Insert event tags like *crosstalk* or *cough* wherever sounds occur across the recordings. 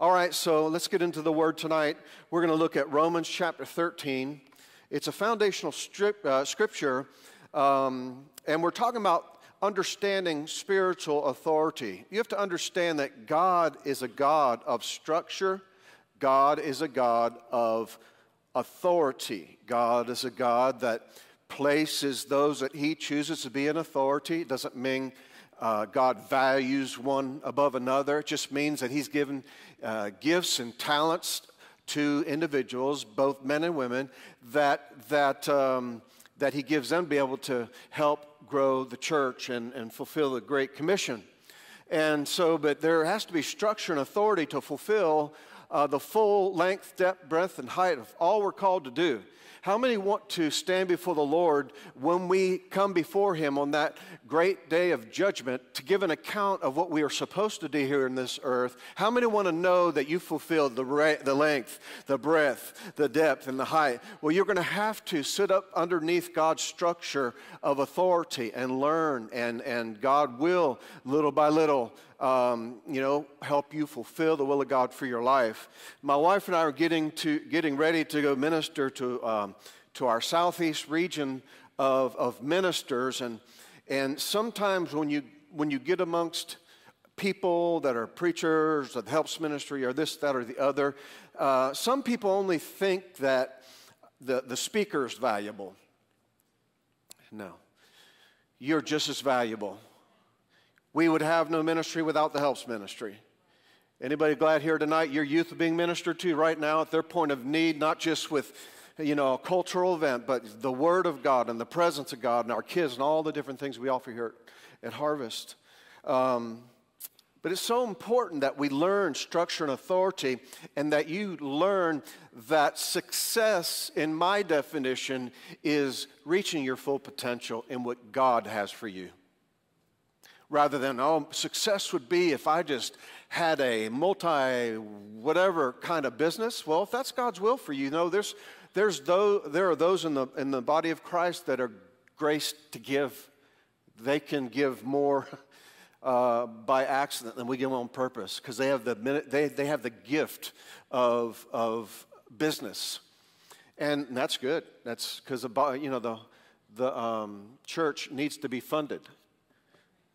All right, so let's get into the word tonight. We're going to look at Romans chapter 13. It's a foundational strip, uh, scripture, um, and we're talking about understanding spiritual authority. You have to understand that God is a God of structure, God is a God of authority. God is a God that places those that He chooses to be in authority. It doesn't mean uh, God values one above another. It just means that He's given uh, gifts and talents to individuals, both men and women, that, that, um, that He gives them to be able to help grow the church and, and fulfill the Great Commission. And so, but there has to be structure and authority to fulfill uh, the full length, depth, breadth, and height of all we're called to do. How many want to stand before the Lord when we come before Him on that great day of judgment to give an account of what we are supposed to do here in this earth? How many want to know that you fulfilled the, ra- the length, the breadth, the depth, and the height? Well, you're going to have to sit up underneath God's structure of authority and learn, and, and God will, little by little, um, you know, help you fulfill the will of God for your life. My wife and I are getting to getting ready to go minister to um, to our southeast region of, of ministers, and and sometimes when you when you get amongst people that are preachers of helps ministry or this, that, or the other, uh, some people only think that the, the speaker is valuable. No, you're just as valuable we would have no ministry without the helps ministry. Anybody glad here tonight your youth are being ministered to right now at their point of need, not just with you know, a cultural event, but the Word of God and the presence of God and our kids and all the different things we offer here at, Harvest. Um, but it's so important that we learn structure and authority and that you learn that success, in my definition, is reaching your full potential in what God has for you rather than, oh, success would be if I just had a multi whatever kind of business. Well, if that's God's will for you, you know, there's, there's those, there are those in the, in the body of Christ that are graced to give. They can give more *laughs* uh, by accident than we give on purpose because they, have the, they, they have the gift of, of business. And that's good. That's because, you know, the, the um, church needs to be funded.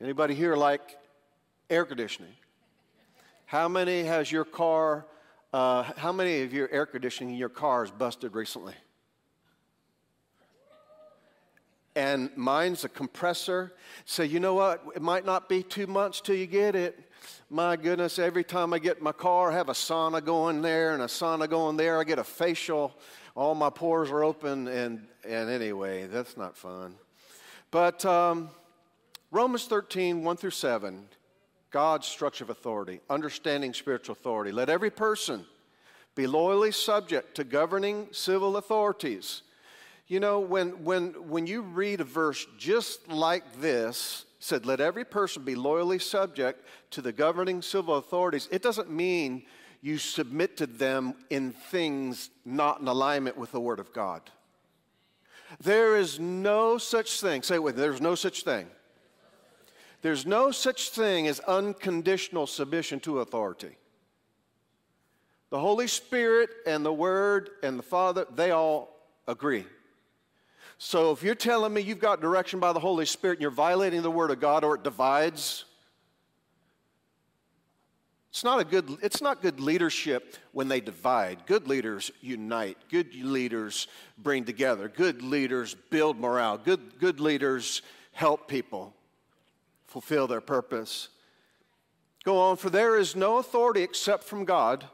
Anybody here like air conditioning? How many has your car, uh, how many of your air conditioning in your car is busted recently? And mine's a compressor. So, you know what? It might not be two months till you get it. My goodness, every time I get my car, I have a sauna going there and a sauna going there. I get a facial. All my pores are open. And, and anyway, that's not fun. But, um, Romans 13, 1 through 7, God's structure of authority, understanding spiritual authority. Let every person be loyally subject to governing civil authorities. You know, when, when, when you read a verse just like this, said, Let every person be loyally subject to the governing civil authorities, it doesn't mean you submit to them in things not in alignment with the Word of God. There is no such thing, say it with me, there's no such thing there's no such thing as unconditional submission to authority. The Holy Spirit and the Word and the Father, they all agree. So if you're telling me you've got direction by the Holy Spirit and you're violating the Word of God or it divides, it's not, a good, it's not good leadership when they divide. Good leaders unite. Good leaders bring together. Good leaders build morale. Good, good leaders help people fulfill their purpose. Go on, for there is no authority except from God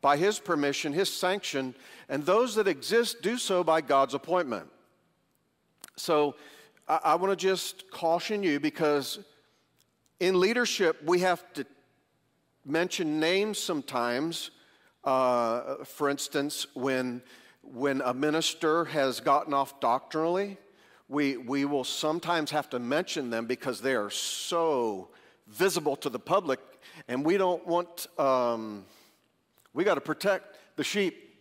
by His permission, His sanction, and those that exist do so by God's appointment. So I, I want to just caution you because in leadership, we have to mention names sometimes. Uh, for instance, when, when a minister has gotten off doctrinally, we, we will sometimes have to mention them because they are so visible to the public, and we don't want, um, we got to protect the sheep.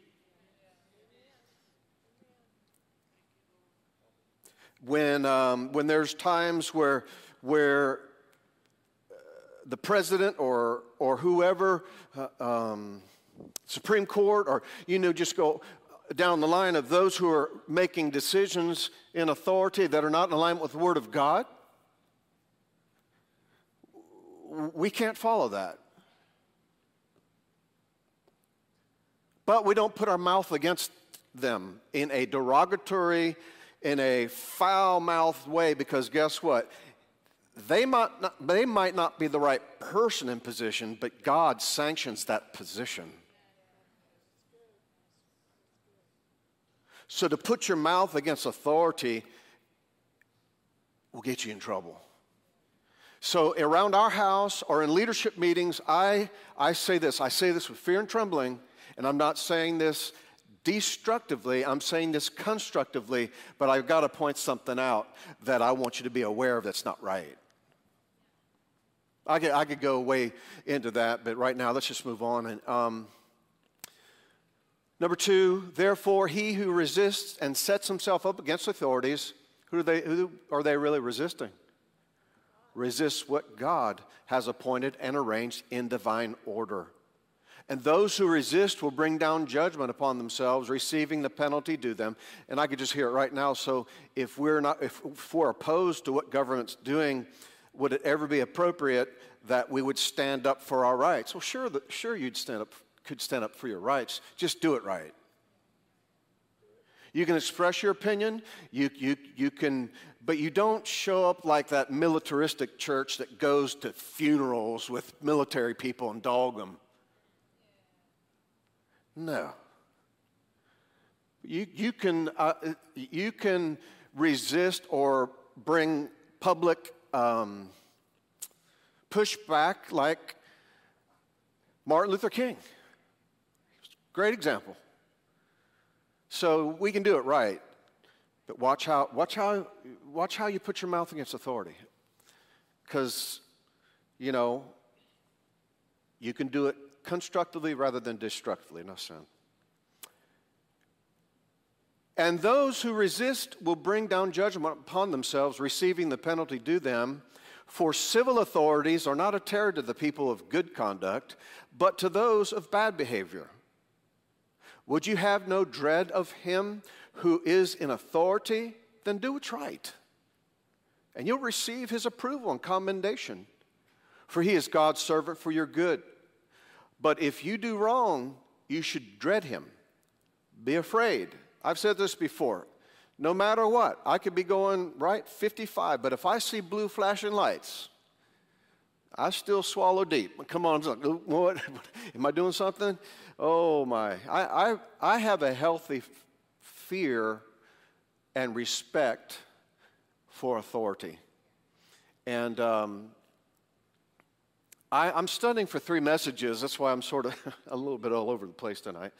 When, um, when there's times where, where the president or, or whoever, uh, um, Supreme Court, or, you know, just go down the line of those who are making decisions in authority that are not in alignment with the Word of God, we can't follow that. But we don't put our mouth against them in a derogatory, in a foul mouthed way because guess what? They might, not, they might not be the right person in position, but God sanctions that position. So to put your mouth against authority will get you in trouble. So around our house or in leadership meetings, I, I say this. I say this with fear and trembling, and I'm not saying this destructively, I'm saying this constructively, but I've got to point something out that I want you to be aware of that's not right. I could, I could go way into that, but right now let's just move on. And, um, Number two, therefore, he who resists and sets himself up against authorities, who, they, who are they really resisting? Resists what God has appointed and arranged in divine order. And those who resist will bring down judgment upon themselves, receiving the penalty due them. And I could just hear it right now. So if we're not, if, if we're opposed to what government's doing, would it ever be appropriate that we would stand up for our rights? Well, sure, sure you'd stand up could stand up for your rights. Just do it right. You can express your opinion, you, you, you can, but you don't show up like that militaristic church that goes to funerals with military people and dog them. No. You, you, can, uh, you can resist or bring public um, pushback like Martin Luther King. Great example. So we can do it right, but watch how, watch how, watch how you put your mouth against authority. Because, you know, you can do it constructively rather than destructively. No sin. And those who resist will bring down judgment upon themselves, receiving the penalty due them. For civil authorities are not a terror to the people of good conduct, but to those of bad behavior. Would you have no dread of him who is in authority? Then do what's right. And you'll receive his approval and commendation. For he is God's servant for your good. But if you do wrong, you should dread him. Be afraid. I've said this before. No matter what, I could be going right 55, but if I see blue flashing lights, I still swallow deep. Come on, *laughs* what? Am I doing something? Oh my. I, I, I have a healthy fear and respect for authority. And um, I, am studying for three messages. That's why I'm sort of *laughs* a little bit all over the place tonight.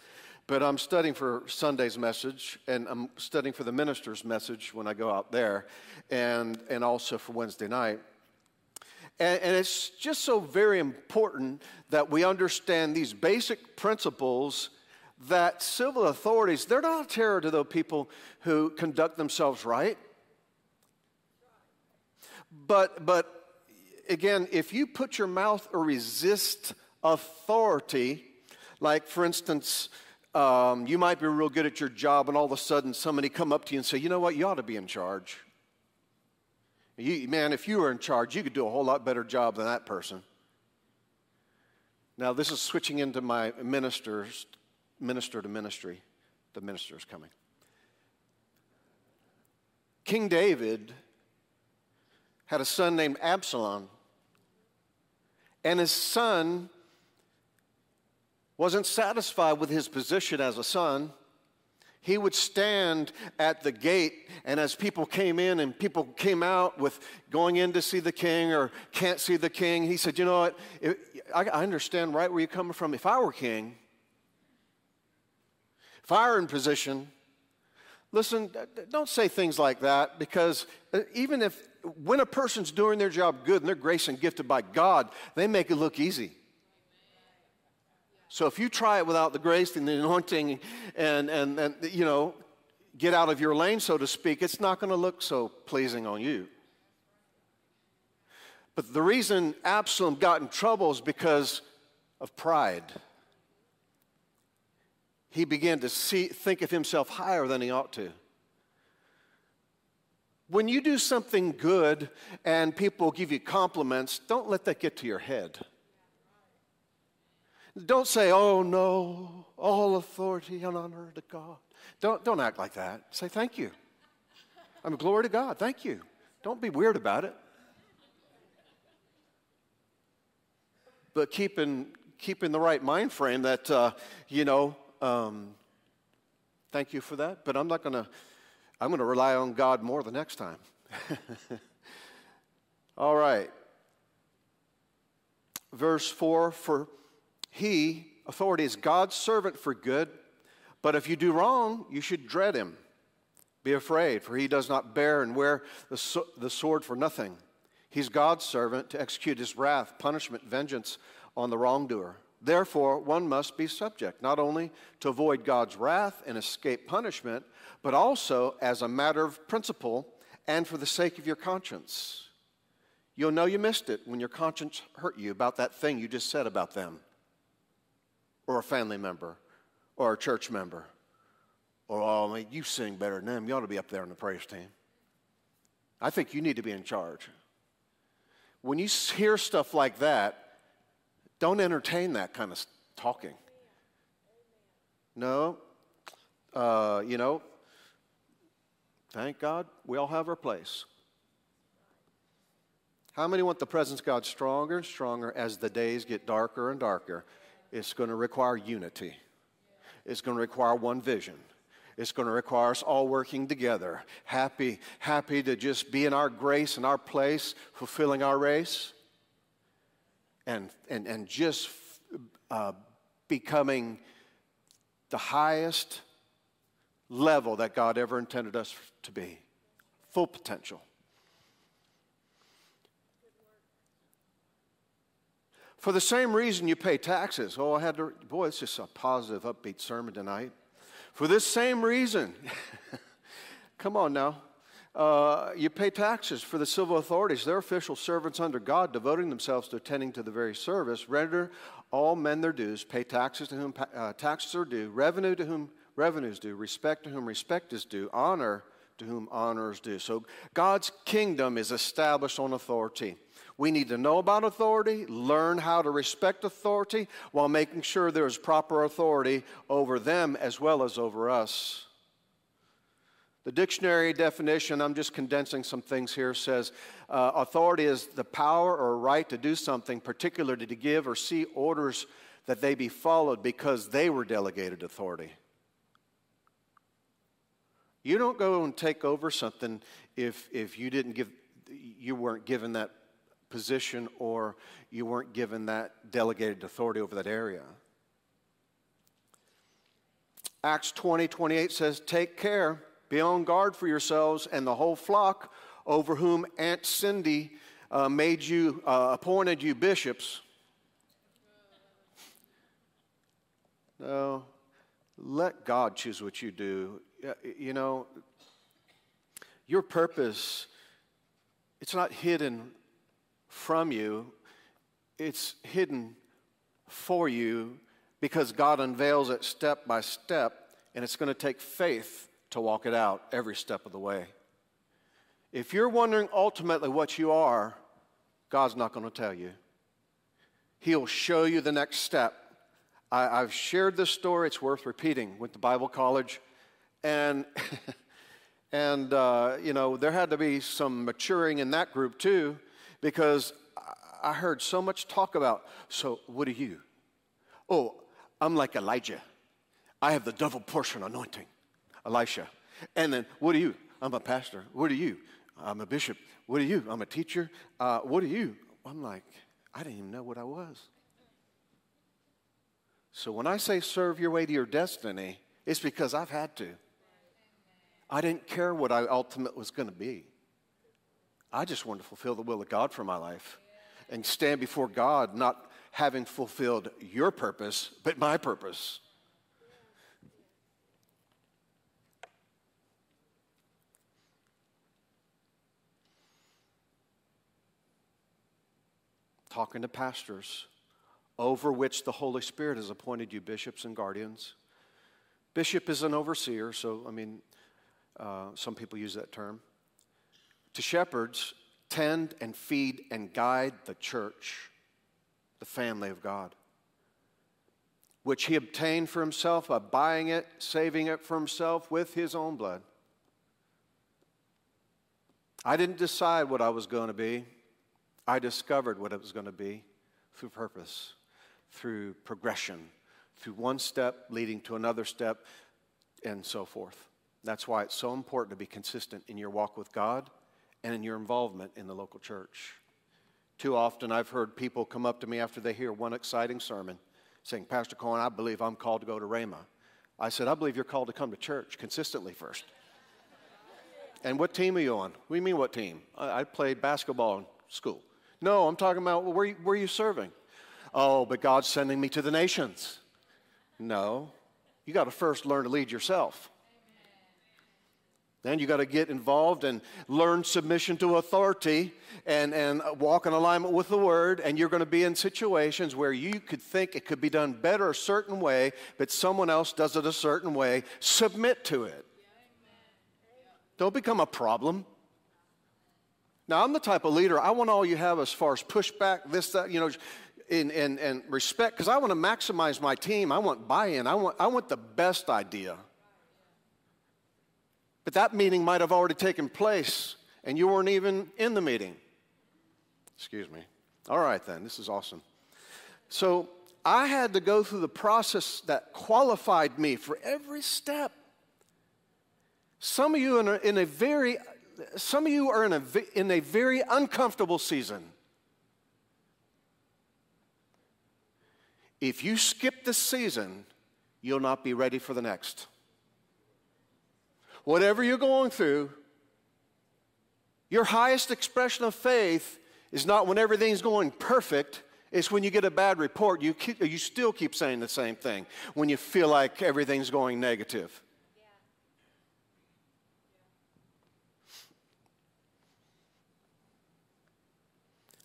But I'm studying for Sunday's message, and I'm studying for the minister's message when I go out there, and, and also for Wednesday night. And, and, it's just so very important that we understand these basic principles that civil authorities, they're not a terror to those people who conduct themselves right. But, but again, if you put your mouth or resist authority, like for instance, um, you might be real good at your job and all of a sudden somebody come up to you and say, you know what, you ought to be in charge. You, man, if you were in charge, you could do a whole lot better job than that person. Now, this is switching into my ministers, minister to ministry. The minister is coming. King David had a son named Absalom, and his son wasn't satisfied with his position as a son. He would stand at the gate, and as people came in and people came out with going in to see the king or can't see the king, he said, You know what? I understand right where you're coming from. If I were king, if I were in position, listen, don't say things like that because uh, even if when a person's doing their job good and they're grace and gifted by God, they make it look easy. So if you try it without the grace and the anointing and, and, and you know, get out of your lane, so to speak, it's not going to look so pleasing on you. But the reason Absalom got in trouble is because of pride. He began to see, think of himself higher than he ought to. When you do something good and people give you compliments, don't let that get to your head. Don't say, oh no, all authority and honor to God. Don't, don't act like that. Say thank you. I mean, glory to God. Thank you. Don't be weird about it. But keep in, keep in the right mind frame that, uh, you know, um, thank you for that, but I'm not going to, I'm going to rely on God more the next time. *laughs* All right. Verse 4 For he, authority, is God's servant for good, but if you do wrong, you should dread him. Be afraid, for he does not bear and wear the, so- the sword for nothing. He's God's servant to execute his wrath, punishment, vengeance on the wrongdoer. Therefore, one must be subject, not only to avoid God's wrath and escape punishment, but also as a matter of principle and for the sake of your conscience. You'll know you missed it when your conscience hurt you about that thing you just said about them, or a family member, or a church member, or, oh, man, you sing better than them. You ought to be up there on the praise team. I think you need to be in charge. When you hear stuff like that, don't entertain that kind of talking. No. Uh, you know, thank God we all have our place. How many want the presence of God stronger and stronger as the days get darker and darker? It's going to require unity. It's going to require one vision. It's going to require us all working together. Happy, happy to just be in our grace and our place, fulfilling our race and, and, and just uh, becoming the highest level that God ever intended us to be. Full potential. For the same reason you pay taxes. Oh, I had to, boy, it's just a positive, upbeat sermon tonight. For this same reason, *laughs* come on now. Uh, you pay taxes for the civil authorities. They're official servants under God, devoting themselves to attending to the very service. Render all men their dues. Pay taxes to whom uh, taxes are due. Revenue to whom revenue is due. Respect to whom respect is due. Honor to whom honor is due. So God's kingdom is established on authority. We need to know about authority, learn how to respect authority, while making sure there is proper authority over them as well as over us. The dictionary definition, I'm just condensing some things here, says uh, authority is the power or right to do something, particularly to give or see orders that they be followed because they were delegated authority. You don't go and take over something if, if you didn't give, you weren't given that position or you weren't given that delegated authority over that area. Acts 20, 28 says, Take care be on guard for yourselves and the whole flock over whom Aunt Cindy uh, made you, uh, appointed you bishops. No, let God choose what you do. You know, your purpose, it's not hidden from you, it's hidden for you because God unveils it step by step, and it's going to take faith to walk it out every step of the way. If you're wondering ultimately what you are, God's not going to tell you. He'll show you the next step. I, have shared this story, it's worth repeating, with the Bible college. And, *laughs* and uh, you know, there had to be some maturing in that group too, because I heard so much talk about, so what are you? Oh, I'm like Elijah. I have the double portion anointing. Elisha. And then, what are you? I'm a pastor. What are you? I'm a bishop. What are you? I'm a teacher. Uh, what are you? I'm like, I didn't even know what I was. So when I say serve your way to your destiny, it's because I've had to. I didn't care what I ultimately was going to be. I just wanted to fulfill the will of God for my life and stand before God, not having fulfilled your purpose, but my purpose. talking to pastors, over which the Holy Spirit has appointed you bishops and guardians. Bishop is an overseer, so I mean, uh, some people use that term. To shepherds, tend and feed and guide the church, the family of God, which he obtained for himself by buying it, saving it for himself with his own blood. I didn't decide what I was going to be. I discovered what it was going to be through purpose, through progression, through one step leading to another step, and so forth. That's why it's so important to be consistent in your walk with God and in your involvement in the local church. Too often, I've heard people come up to me after they hear one exciting sermon saying, Pastor Coyne, I believe I'm called to go to Rhema. I said, I believe you're called to come to church consistently first. and what team are you on? You mean, what team? I, played basketball in school. No, I'm talking about where, you, where are you serving? Oh, but God's sending me to the nations. No, you got to first learn to lead yourself. Then you got to get involved and learn submission to authority and, and walk in alignment with the word. And you're going to be in situations where you could think it could be done better a certain way, but someone else does it a certain way. Submit to it. Don't become a problem. Now, I'm the type of leader, I want all you have as far as pushback, this, that, you know, and, and, and respect, because I want to maximize my team. I want buy in, I want, I want the best idea. But that meeting might have already taken place, and you weren't even in the meeting. Excuse me. All right, then, this is awesome. So I had to go through the process that qualified me for every step. Some of you are in a very some of you are in a, in a very uncomfortable season. If you skip this season, you'll not be ready for the next. Whatever you're going through, your highest expression of faith is not when everything's going perfect. It's when you get a bad report, you, keep, you still keep saying the same thing when you feel like everything's going negative.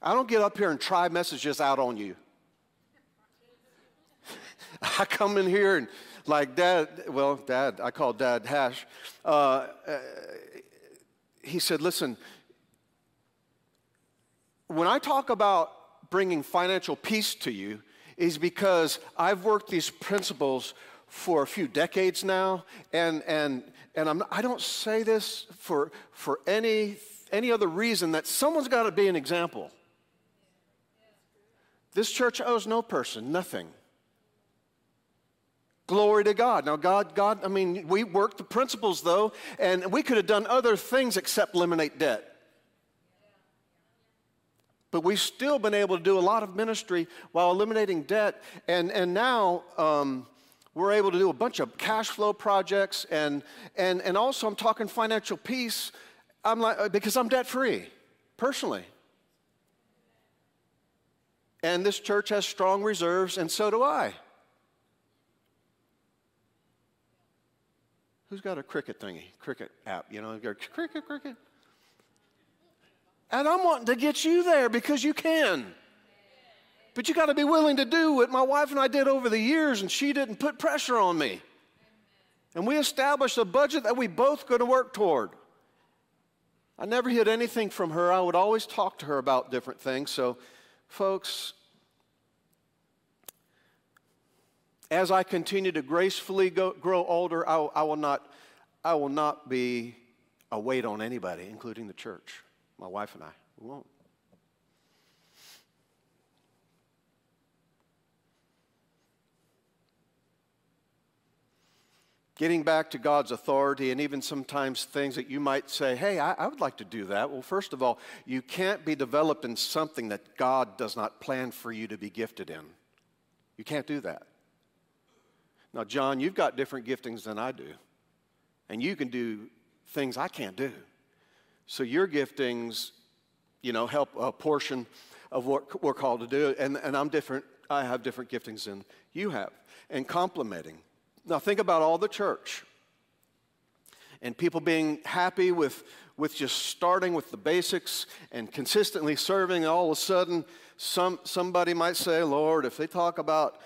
I don't get up here and try messages out on you. *laughs* I come in here and, like dad, well, dad, I call dad Hash. Uh, uh, he said, listen, when I talk about bringing financial peace to you, is because I've worked these principles for a few decades now, and, and, and I'm, I don't say this for, for any, any other reason that someone's got to be an example. This church owes no person nothing. Glory to God. Now, God, God, I mean, we worked the principles though, and we could have done other things except eliminate debt. But we've still been able to do a lot of ministry while eliminating debt. And, and now um, we're able to do a bunch of cash flow projects. And, and, and also, I'm talking financial peace I'm like, because I'm debt free, personally. And this church has strong reserves, and so do I. Who's got a cricket thingy, cricket app? You know, go, cricket, cricket. And I'm wanting to get you there because you can. But you got to be willing to do what my wife and I did over the years, and she didn't put pressure on me. And we established a budget that we both going to work toward. I never hid anything from her. I would always talk to her about different things. So Folks, as I continue to gracefully go, grow older, I, I, will not, I will not be a weight on anybody, including the church, my wife and I. We won't. Getting back to God's authority, and even sometimes things that you might say, hey, I, I, would like to do that. Well, first of all, you can't be developed in something that God does not plan for you to be gifted in. You can't do that. Now, John, you've got different giftings than I do, and you can do things I can't do. So your giftings, you know, help a portion of what we're called to do, and, and I'm different. I have different giftings than you have, and complementing. Now, think about all the church and people being happy with, with just starting with the basics and consistently serving, and all of a sudden, some, somebody might say, Lord, if they talk about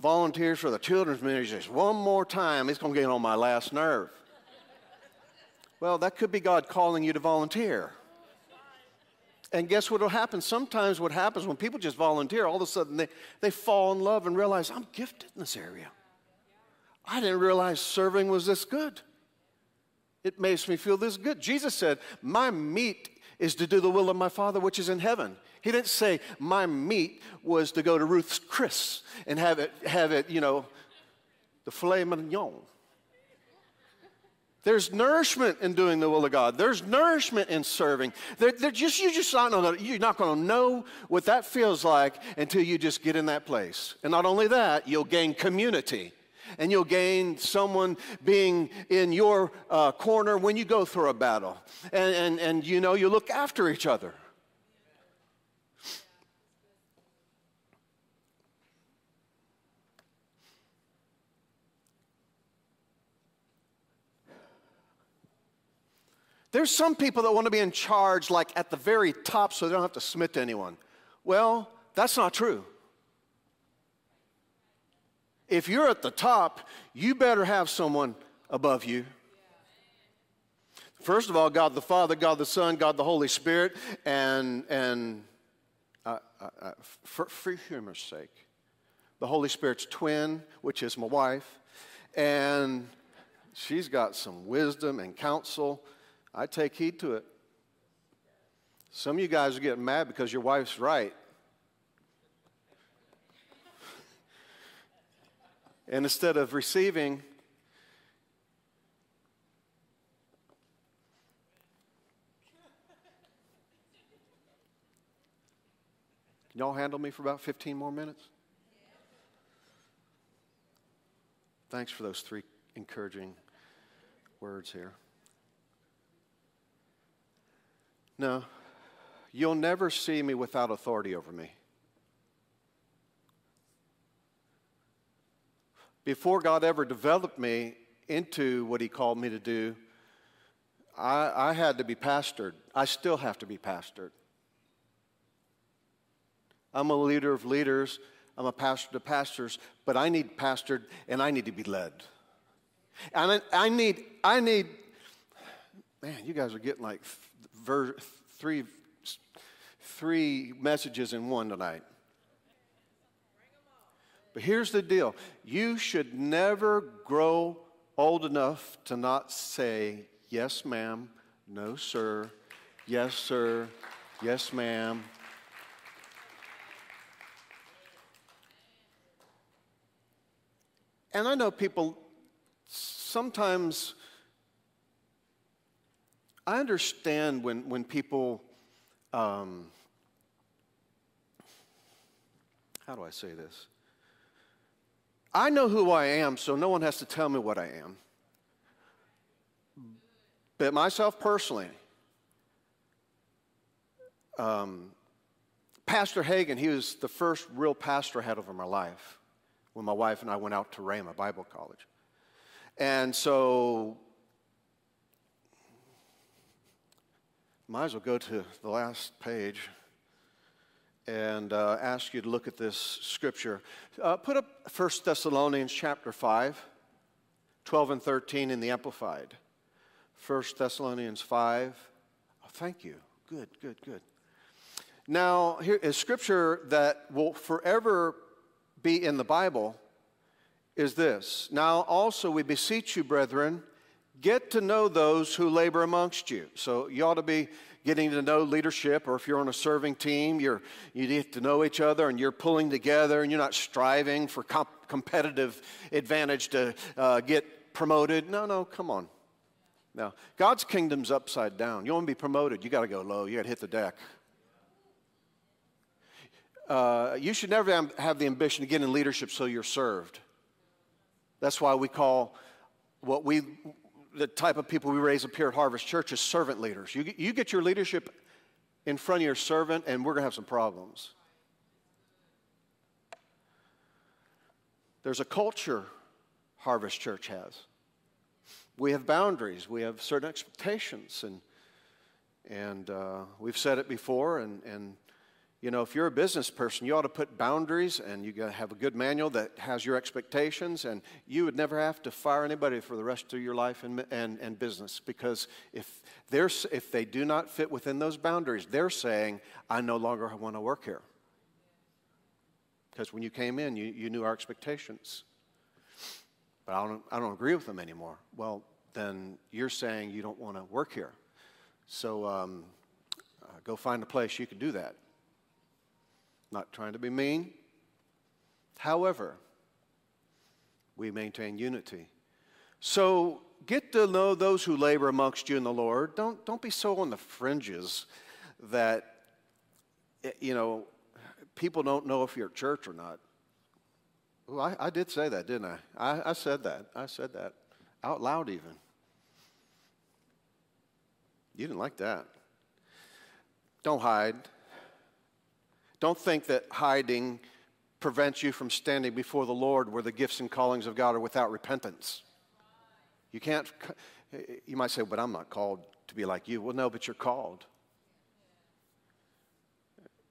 volunteers for the children's ministry just one more time, it's going to get on my last nerve. well, that could be God calling you to volunteer. And guess what will happen? Sometimes what happens when people just volunteer, all of a sudden they, they fall in love and realize, I'm gifted in this area. I didn't realize serving was this good. It makes me feel this good. Jesus said, My meat is to do the will of my Father which is in heaven. He didn't say, My meat was to go to Ruth's Chris and have it, have it you know, the filet mignon. There's nourishment in doing the will of God. There's nourishment in serving. They're, they're just, you just not know, you're not going to know what that feels like until you just get in that place. And not only that, you'll gain community and you'll gain someone being in your uh, corner when you go through a battle. And, and, and you know, you look after each other. There's some people that want to be in charge, like at the very top, so they don't have to submit to anyone. Well, that's not true. If you're at the top, you better have someone above you. First of all, God the Father, God the Son, God the Holy Spirit, and, and uh, uh, uh for, for humor's sake, the Holy Spirit's twin, which is my wife, and she's got some wisdom and counsel I take heed to it. Some of you guys are getting mad because your wife's right. and instead of receiving, Can y'all handle me for about 15 more minutes? Thanks for those three encouraging words here. No, you'll never see me without authority over me. Before God ever developed me into what He called me to do, I, I had to be pastored. I still have to be pastored. I'm a leader of leaders. I'm a pastor to pastors, but I need pastored and I need to be led. And I, I need, I need, man, you guys are getting like ver- three, three messages in one tonight. But here's the deal you should never grow old enough to not say, yes, ma'am, no, sir, yes, sir, yes, ma'am. And I know people sometimes I understand when, when people, um, how do I say this? I know who I am, so no one has to tell me what I am. But myself personally, um, Pastor Hagin, he was the first real pastor I had over my life when my wife and I went out to Rhema Bible College. And so Might as well go to the last page and uh, ask you to look at this scripture. Uh, put up 1 Thessalonians chapter 5, 12 and 13 in the Amplified. 1 Thessalonians 5. Oh, thank you. Good, good, good. Now, here is scripture that will forever be in the Bible is this. Now, also, we beseech you, brethren, Get to know those who labor amongst you. So you ought to be getting to know leadership, or if you're on a serving team, you're, you get to know each other and you're pulling together and you're not striving for comp- competitive advantage to uh, get promoted. No, no, come on. Now, God's kingdom's upside down. You want to be promoted, you got to go low, you got to hit the deck. Uh, you should never have the ambition to get in leadership so you're served. That's why we call what we the type of people we raise up here at Harvest Church is servant leaders. You, you get your leadership in front of your servant, and we're going to have some problems. There's a culture Harvest Church has. We have boundaries, we have certain expectations, and, and uh, we've said it before, and, and You know, if you're a business person, you ought to put boundaries and you got to have a good manual that has your expectations, and you would never have to fire anybody for the rest of your life and, and, and business because if, they're, if they do not fit within those boundaries, they're saying, I no longer want to work here. Because when you came in, you, you knew our expectations. But I don't, I don't agree with them anymore. Well, then you're saying you don't want to work here. So um, uh, go find a place you can do that. Not trying to be mean. However, we maintain unity. So get to know those who labor amongst you in the Lord. Don't, don't be so on the fringes that, you know, people don't know if you're at church or not. Well, I, I did say that, didn't I? I? I said that. I said that out loud, even. You didn't like that. Don't hide. Don't think that hiding prevents you from standing before the Lord where the gifts and callings of God are without repentance. You can't, you might say, but I'm not called to be like you. Well, no, but you're called.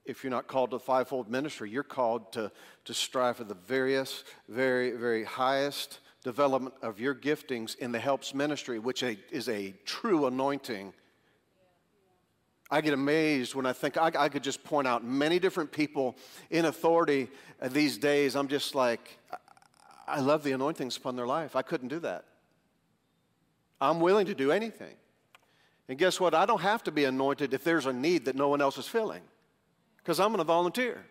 If you're not called to the fivefold ministry, you're called to, to strive for the various, very, very highest development of your giftings in the helps ministry, which is a true anointing I get amazed when I think I, I, could just point out many different people in authority these days. I'm just like, I love the anointings upon their life. I couldn't do that. I'm willing to do anything. And guess what? I don't have to be anointed if there's a need that no one else is filling because I'm going to volunteer.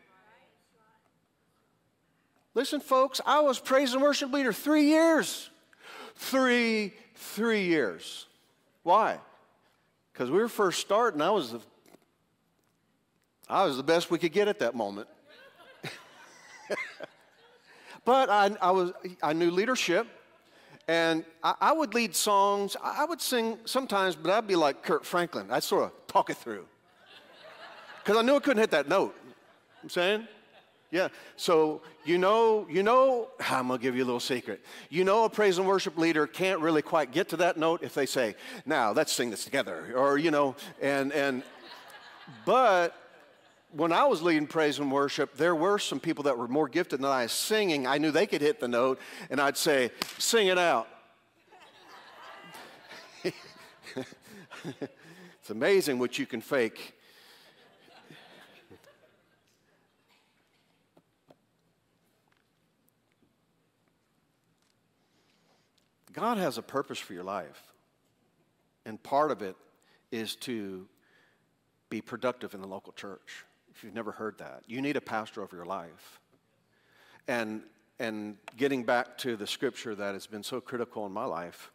Listen, folks, I was praise and worship leader three years. Three, three years. Why? Because we were first starting, I was the, I was the best we could get at that moment. *laughs* but I, I, was, I knew leadership, and I, I, would lead songs. I would sing sometimes, but I'd be like Kirk Franklin. I'd sort of talk it through. Because I knew I couldn't hit that note. I'm saying? Yeah. So you know, you know, *laughs* I'm gonna give you a little secret. You know, a praise and worship leader can't really quite get to that note if they say, "Now let's sing this together," or you know, and and. But when I was leading praise and worship, there were some people that were more gifted than I singing. I knew they could hit the note, and I'd say, "Sing it out." *laughs* it's amazing what you can fake God has a purpose for your life. And part of it is to be productive in the local church. If you've never heard that, you need a pastor over your life. And, and getting back to the scripture that has been so critical in my life,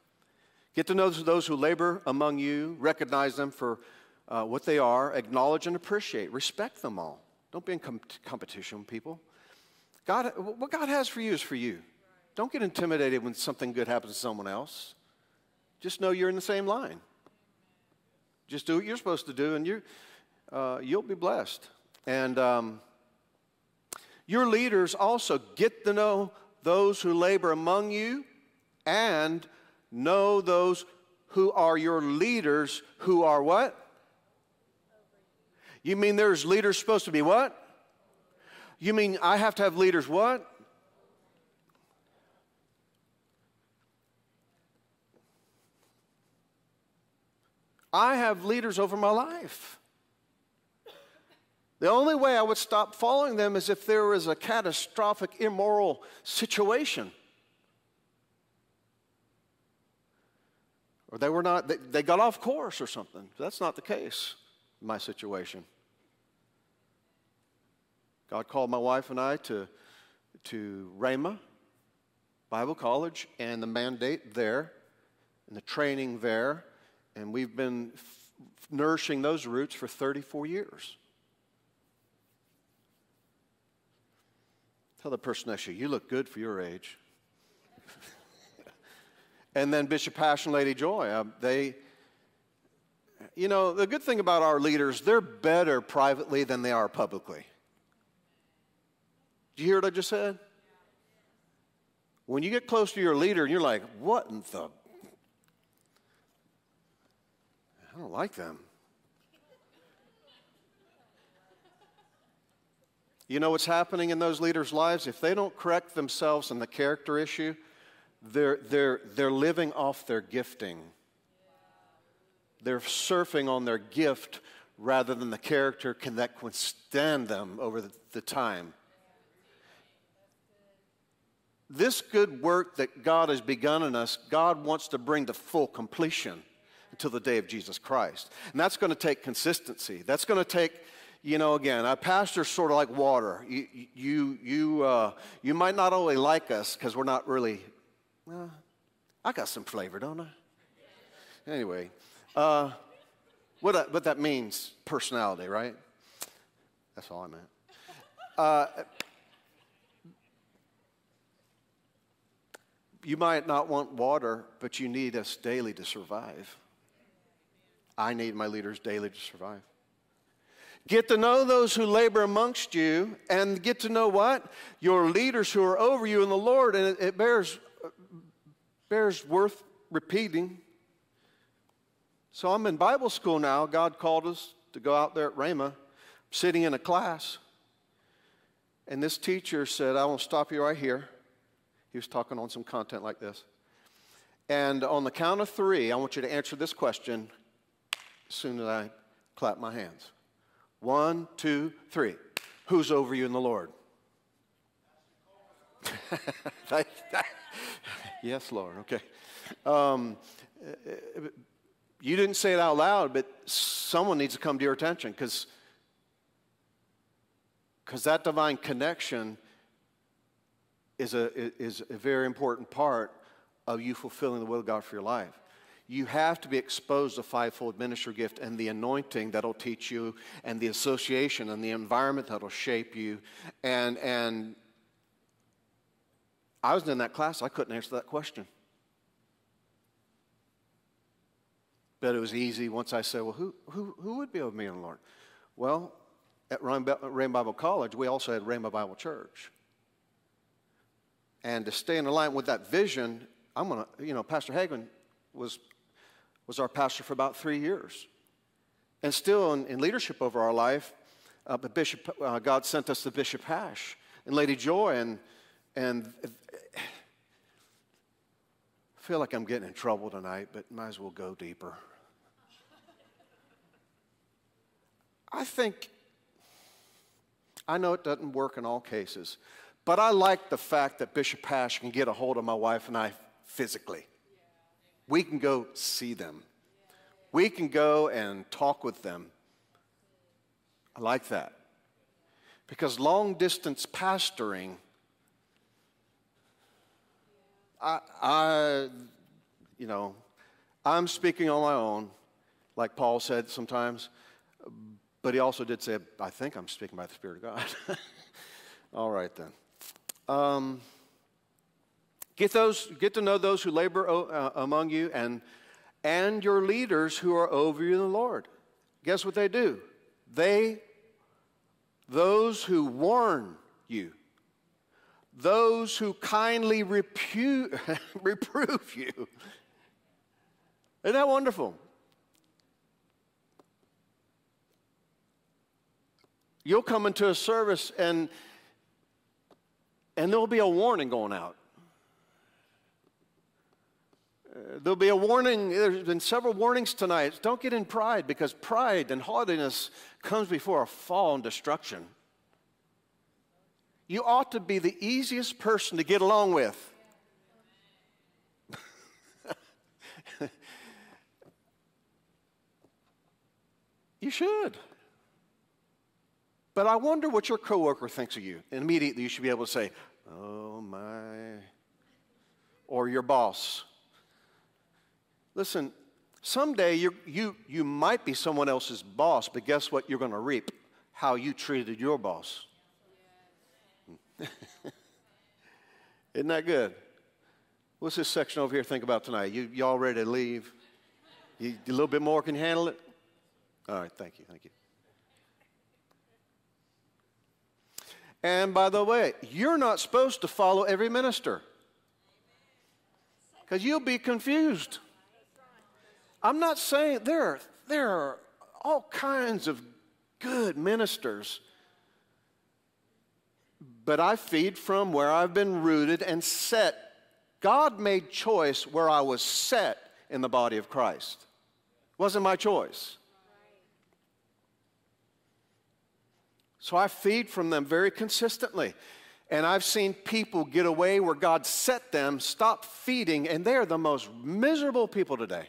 get to know those who labor among you, recognize them for uh, what they are, acknowledge and appreciate, respect them all. Don't be in com- competition with people. God, what God has for you is for you. Don't get intimidated when something good happens to someone else. Just know you're in the same line. Just do what you're supposed to do, and you, uh, you'll be blessed. And um, your leaders also get to know those who labor among you and know those who are your leaders who are what? You mean there's leaders supposed to be what? You mean I have to have leaders what? I have leaders over my life. The only way I would stop following them is if there was a catastrophic immoral situation. Or they were not, they, they got off course or something. That's not the case in my situation. God called my wife and I to, to Rhema Bible College and the mandate there and the training there and we've been f- nourishing those roots for 34 years. Tell the person next to you, you look good for your age. *laughs* and then Bishop Passion Lady Joy, uh, they, you know, the good thing about our leaders, they're better privately than they are publicly. Did you hear what I just said? When you get close to your leader and you're like, what in the I don't like them. You know what's happening in those leaders' lives? If they don't correct themselves in the character issue, they're, they're, they're living off their gifting. They're surfing on their gift rather than the character can that withstand them over the, the time. This good work that God has begun in us, God wants to bring to full completion until the day of Jesus Christ. And that's going to take consistency. That's going to take, you know, again, a pastor's sort of like water. You, you, you, uh, you might not only like us because we're not really, well, I got some flavor, don't I? Anyway, uh, what, that, what that means, personality, right? That's all I meant. Uh, you might not want water, but you need us daily to survive. I need my leaders daily to survive. Get to know those who labor amongst you, and get to know what? Your leaders who are over you in the Lord. And it, it bears, bears worth repeating. So I'm in Bible school now. God called us to go out there at Rhema, sitting in a class. And this teacher said, I want to stop you right here. He was talking on some content like this. And on the count of three, I want you to answer this question as soon as I clap my hands. One, two, three. Who's over you in the Lord? *laughs* yes, Lord. Okay. Um, you didn't say it out loud, but someone needs to come to your attention because because that divine connection is a, is a very important part of you fulfilling the will of God for your life. You have to be exposed to fivefold ministry gift and the anointing that'll teach you, and the association and the environment that'll shape you. And, and I was in that class, I couldn't answer that question. But it was easy once I said, Well, who, who, who would be with me in the Lord? Well, at Rhema Bible College, we also had Rhema Bible Church. And to stay in alignment with that vision, I'm going to, you know, Pastor Hagin was, was our pastor for about three years. And still in, in leadership over our life, uh, Bishop, uh, God sent us to Bishop Hash and Lady Joy, and, and I feel like I'm getting in trouble tonight, but might as well go deeper. I think, I know it doesn't work in all cases, but I like the fact that Bishop Hash can get a hold of my wife and I physically. We can go see them. We can go and talk with them. I like that. Because long distance pastoring, I, I, you know, I'm speaking on my own, like Paul said sometimes, but he also did say, I think I'm speaking by the Spirit of God. *laughs* All right then. Um, get, those, get to know those who labor uh, among you and, and your leaders who are over you in the Lord. Guess what they do? They, those who warn you, those who kindly repu- *laughs* reprove you. Isn't that wonderful? You'll come into a service and, and there'll be a warning going out. There'll be a warning. There's been several warnings tonight. Don't get in pride because pride and haughtiness comes before a fall and destruction. You ought to be the easiest person to get along with. *laughs* you should. But I wonder what your coworker thinks of you. And immediately you should be able to say, oh my. Or your boss. Listen, someday you you, you might be someone else's boss, but guess what you're going to reap? How you treated your boss. *laughs* Isn't that good? What's this section over here think about tonight? You, y'all ready to leave? You, a little bit more can handle it? All right, thank you, thank you. And by the way, you're not supposed to follow every minister because you'll be confused. I'm not saying there are, there are all kinds of good ministers. but I feed from where I've been rooted and set. God made choice where I was set in the body of Christ. It wasn't my choice. So I feed from them very consistently. And I've seen people get away where God set them, stop feeding, and they're the most miserable people today.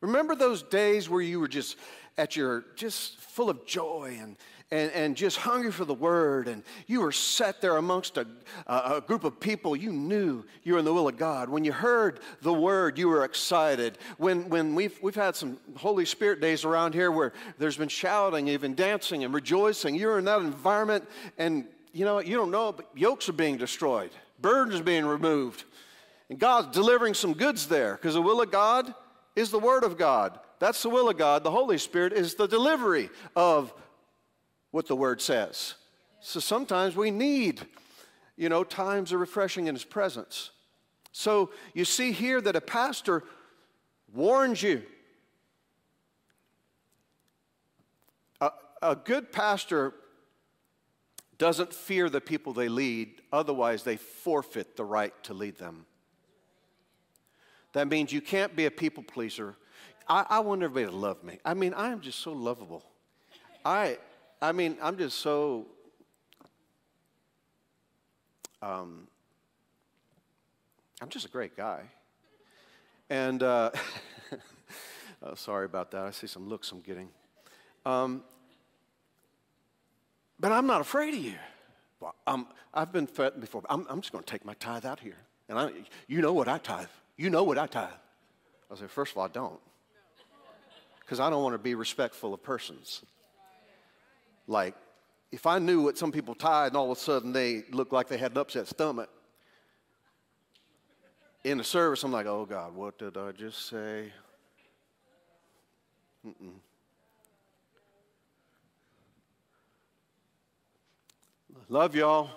Remember those days where you were just at your, just full of joy and, and, and just hungry for the word, and you were set there amongst a, a group of people you knew you were in the will of God. When you heard the word, you were excited. When, when we've, we've had some Holy Spirit days around here where there's been shouting, even dancing and rejoicing, you're in that environment, and you know, you don't know, but yokes are being destroyed, burdens are being removed. And God's delivering some goods there because the will of God is the Word of God. That's the will of God. The Holy Spirit is the delivery of what the Word says. So sometimes we need, you know, times of refreshing in His presence. So you see here that a pastor warns you. A, a good pastor doesn't fear the people they lead, otherwise, they forfeit the right to lead them. That means you can't be a people pleaser. I, I want everybody to love me. I mean, I am just so lovable. I, I mean, I'm just so. Um, I'm just a great guy. And uh, *laughs* oh, sorry about that. I see some looks I'm getting. Um, but I'm not afraid of you. Well, um, I've been threatened before. I'm, I'm just going to take my tithe out here. And I, you know what I tithe. You know what I tithe. I said, first of all, I don't. Because I don't want to be respectful of persons. Like, if I knew what some people tithe and all of a sudden they looked like they had an upset stomach in the service, I'm like, oh God, what did I just say? Mm-mm. Love y'all.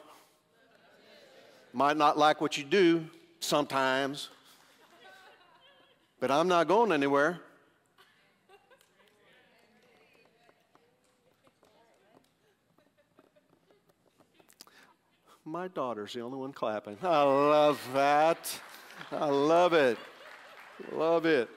Might not like what you do sometimes, but I'm not going anywhere. My daughter's the only one clapping. I love that. I love it. Love it.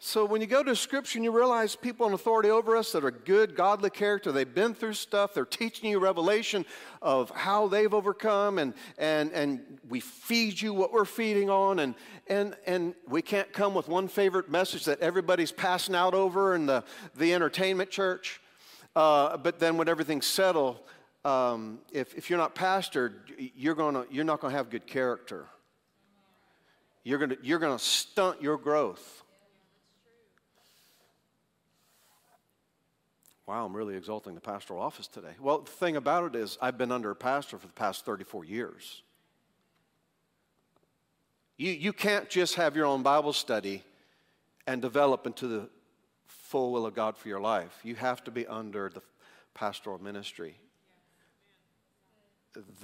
So when you go to Scripture and you realize people in authority over us that are good, godly character, they've been through stuff, they're teaching you revelation of how they've overcome, and, and, and we feed you what we're feeding on, and, and, and we can't come with one favorite message that everybody's passing out over in the, the entertainment church. Uh, but then when everything's settled, um, if, if you're not pastored, you're, gonna, you're not going to have good character. You're going you're going to stunt your growth. Wow, I'm really exalting the pastoral office today. Well, the thing about it is, I've been under a pastor for the past 34 years. You, you can't just have your own Bible study and develop into the full will of God for your life. You have to be under the pastoral ministry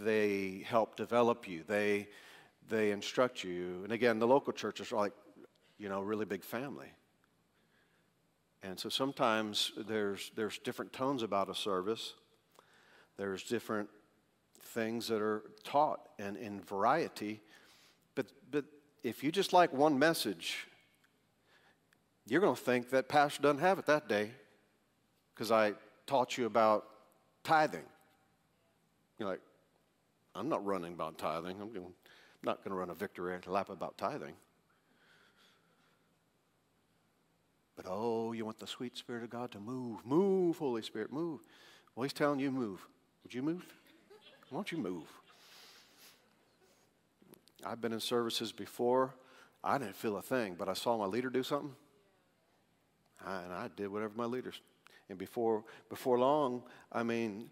they help develop you. They, they instruct you. And again, the local churches are like, you know, really big family. And so sometimes there's, there's different tones about a service. There's different things that are taught and in variety. But, but if you just like one message, you're going to think that pastor doesn't have it that day because I taught you about tithing. You're like, I'm not running about tithing. I'm, going, I'm not going to run a victory lap about tithing. But oh, you want the sweet Spirit of God to move. Move, Holy Spirit, move. Well, He's telling you move. Would you move? Why don't you move? I've been in services before. I didn't feel a thing, but I saw my leader do something. I, and I did whatever my leaders. And before, before long, I mean,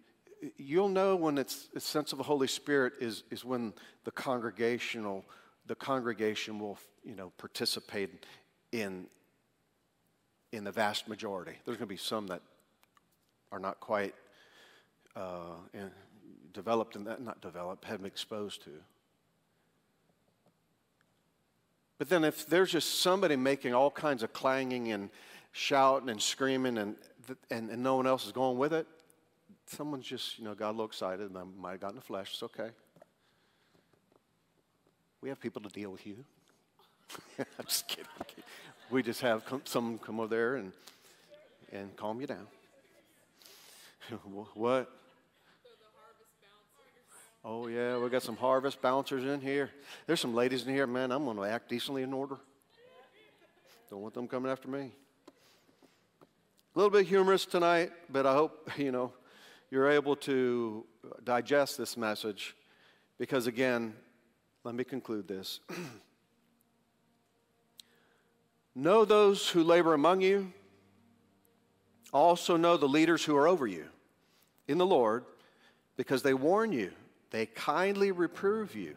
you'll know when it's a sense of the Holy Spirit is, is when the congregational, the congregation will, you know, participate in, in the vast majority. There's going to be some that are not quite uh, in, developed that, not developed, have been exposed to. But then if there's just somebody making all kinds of clanging and shouting and screaming and, and, and no one else is going with it, someone's just, you know, got a little excited and I might have gotten the flesh. It's okay. We have people to deal with you. *laughs* I'm just kidding. We just have someone come over there and, and calm you down. *laughs* what? Oh, yeah, we got some harvest bouncers in here. There's some ladies in here. Man, I'm going to act decently in order. Don't want them coming after me. A little bit humorous tonight, but I hope, *laughs* you know, you're able to digest this message because, again, let me conclude this. *clears throat* know those who labor among you, also know the leaders who are over you in the Lord, because they warn you they kindly reprove you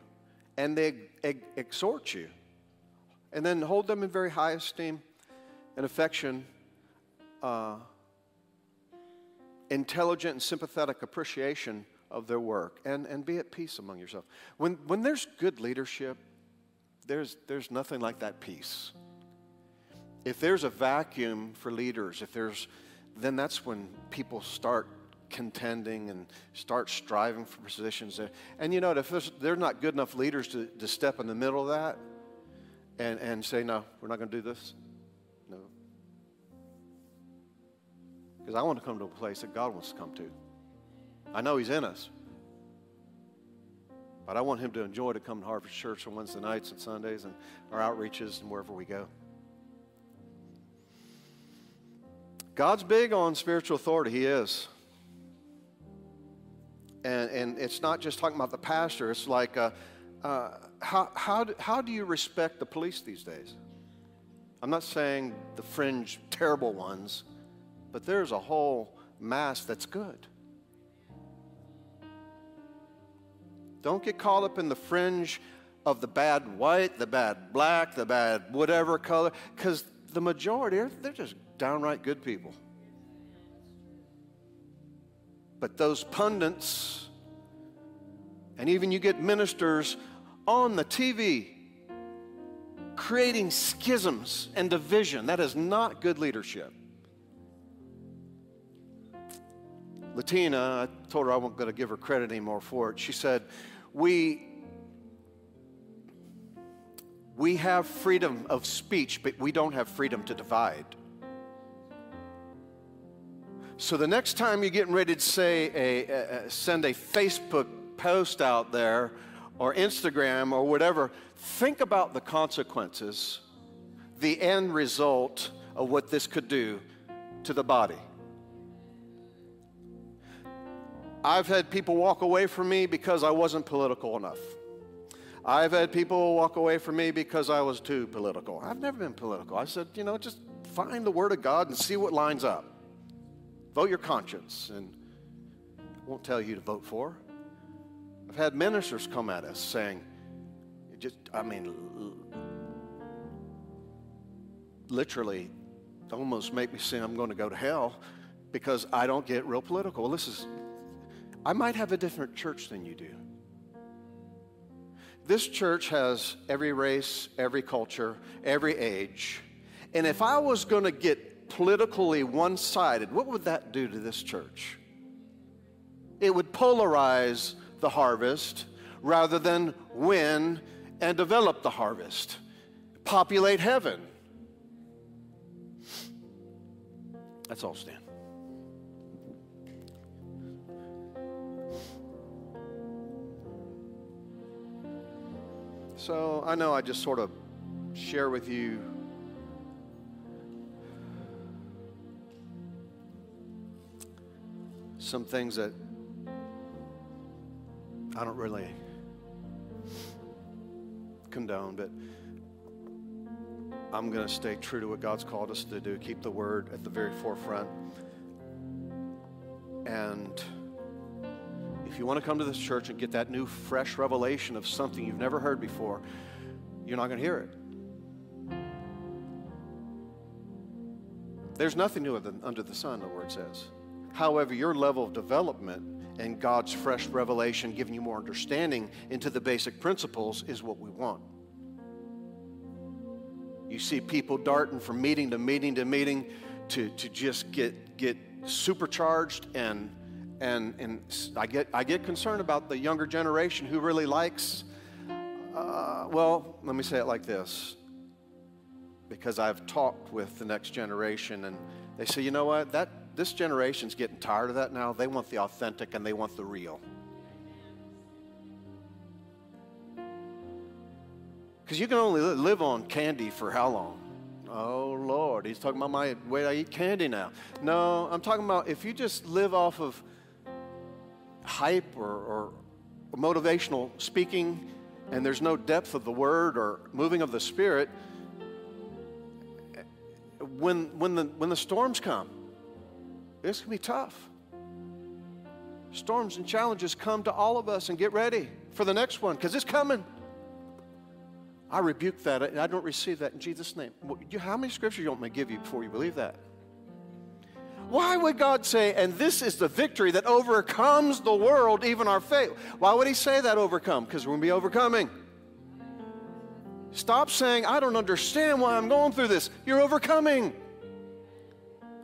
and they exhort you. And then hold them in very high esteem and affection, uh, intelligent and sympathetic appreciation of their work, and, and be at peace among yourself. When, when there's good leadership, there's, there's nothing like that peace. If there's a vacuum for leaders, if there's, then that's when people start contending and start striving for positions. And you know, if they're not good enough leaders to, to step in the middle of that and, and say, no, we're not going to do this, no. Because I want to come to a place that God wants to come to. I know He's in us. But I want him to enjoy to come to Harvest Church on Wednesday nights and Sundays and our outreaches and wherever we go. God's big on spiritual authority. He is. And, and it's not just talking about the pastor, it's like, uh, uh, how, how, do, how do you respect the police these days? I'm not saying the fringe, terrible ones, but there's a whole mass that's good. Don't get caught up in the fringe of the bad white, the bad black, the bad whatever color, because the majority, they're just downright good people. But those pundits, and even you get ministers on the TV creating schisms and division, that is not good leadership. Latina, I told her I wasn't going to give her credit anymore for it. She said, We we have freedom of speech, but we don't have freedom to divide. So the next time you're getting ready to say a, send a Facebook post out there or Instagram or whatever, think about the consequences, the end result of what this could do to the body. I've had people walk away from me because I wasn't political enough. I've had people walk away from me because I was too political. I've never been political. I said, you know, just find the Word of God and see what lines up. Vote your conscience, and I won't tell you to vote for. I've had ministers come at us saying, just, I mean, literally almost make me say I'm going to go to hell because I don't get real political. Well, this is, I might have a different church than you do. This church has every race, every culture, every age. And if I was going to get politically one sided, what would that do to this church? It would polarize the harvest rather than win and develop the harvest, populate heaven. That's all, Stan. So I know I just sort of share with you some things that I don't really condone, but I'm going to stay true to what God's called us to do, keep the word at the very forefront. And if you want to come to this church and get that new, fresh revelation of something you've never heard before, you're not going to hear it. There's nothing new under the sun, the word says. However, your level of development and God's fresh revelation, giving you more understanding into the basic principles, is what we want. You see people darting from meeting to meeting to meeting to, to just get, get supercharged and, And, and I, get, I get concerned about the younger generation who really likes, uh, well, let me say it like this because I've talked with the next generation and they say, you know what, that, this generation's getting tired of that now. They want the authentic and they want the real. Because you can only live on candy for how long? Oh, Lord, he's talking about my way I eat candy now. No, I'm talking about if you just live off of hype or, or motivational speaking and there's no depth of the word or moving of the spirit, when, when, the, when the storms come, it's can be tough. Storms and challenges come to all of us, and get ready for the next one because it's coming. I rebuke that. I don't receive that in Jesus' name. How many scriptures you want me to give you before you believe that? Why would God say, and this is the victory that overcomes the world, even our faith? Why would He say that overcome? Because we're going to be overcoming. Stop saying, I don't understand why I'm going through this. You're overcoming.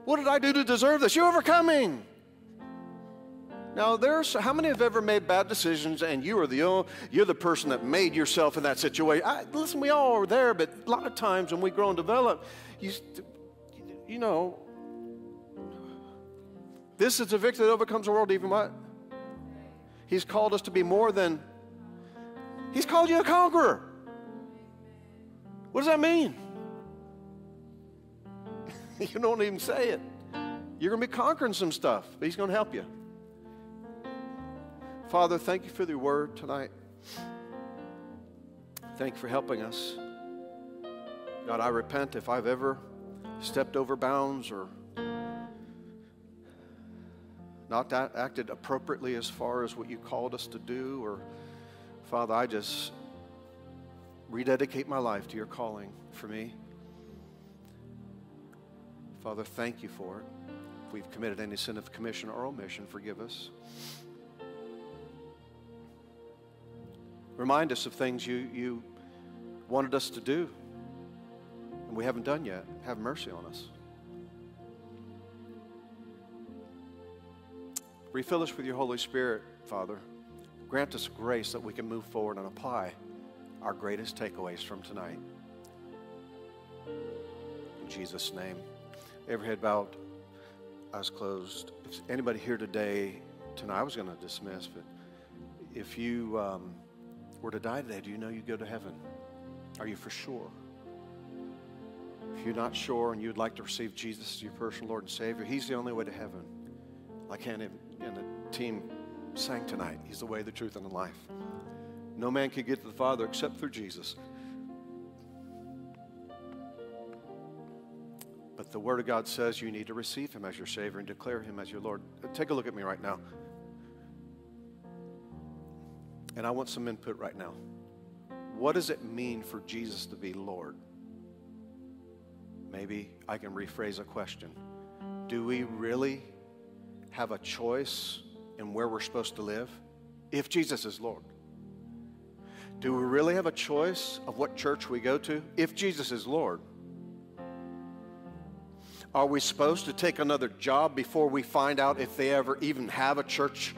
What did I do to deserve this? You're overcoming. Now, there's how many have ever made bad decisions, and you are the only, you're the person that made yourself in that situation. I, listen, we all are there, but a lot of times when we grow and develop, you, you know, this is a victory that overcomes the world. Even what? He's called us to be more than. He's called you a conqueror. What does that mean? *laughs* you don't even say it. You're going to be conquering some stuff, but He's going to help you. Father, thank you for the word tonight. Thank you for helping us. God, I repent if I've ever stepped over bounds or not acted appropriately as far as what you called us to do. Or, Father, I just rededicate my life to your calling for me. Father, thank you for it. If we've committed any sin of commission or omission, forgive us. Remind us of things you, you wanted us to do and we haven't done yet. Have mercy on us. Refill us with your Holy Spirit, Father. Grant us grace that we can move forward and apply our greatest takeaways from tonight. In Jesus' name. Every head bowed, eyes closed. If anybody here today, tonight, I was going to dismiss, but if you um, were to die today, do you know you go to heaven? Are you for sure? If you're not sure and you'd like to receive Jesus as your personal Lord and Savior, He's the only way to heaven. Like Hannah and the team sang tonight, He's the way, the truth, and the life. No man can get to the Father except through Jesus. But the Word of God says you need to receive Him as your Savior and declare Him as your Lord. Uh, take a look at me right now. And I want some input right now. What does it mean for Jesus to be Lord? Maybe I can rephrase a question. Do we really have a choice in where we're supposed to live if Jesus is Lord? Do we really have a choice of what church we go to if Jesus is Lord? Are we supposed to take another job before we find out if they ever even have a church?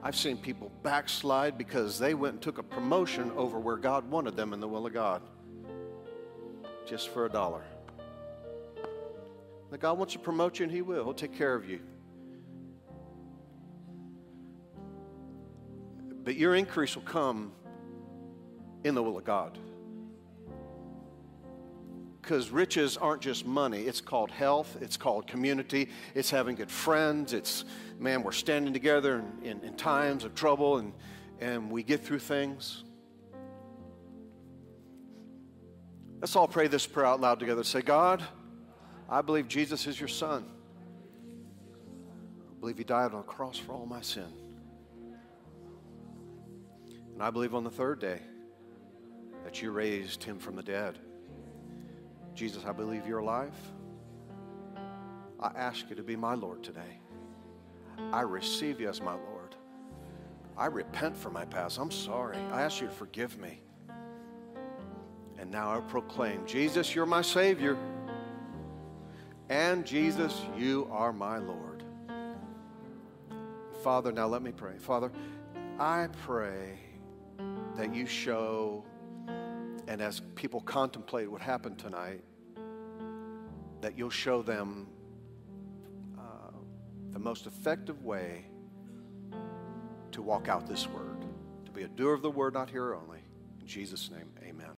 I've seen people backslide because they went and took a promotion over where God wanted them in the will of God just for a dollar. That God wants to promote you and He will. He'll take care of you. But your increase will come in the will of God. Because riches aren't just money, it's called health, it's called community, it's having good friends, it's, man, we're standing together in, in, in times of trouble and, and we get through things. Let's all pray this prayer out loud together. Say, God, I believe Jesus is your son. I believe he died on a cross for all my sin. And I believe on the third day that you raised him from the dead. Jesus, I believe you're alive. I ask you to be my Lord today. I receive you as my Lord. I repent for my past. I'm sorry. I ask you to forgive me. And now I proclaim Jesus, you're my Savior. And Jesus, you are my Lord. Father, now let me pray. Father, I pray that you show, and as people contemplate what happened tonight, that you'll show them uh, the most effective way to walk out this word, to be a doer of the word, not hearer only. In Jesus' name, amen.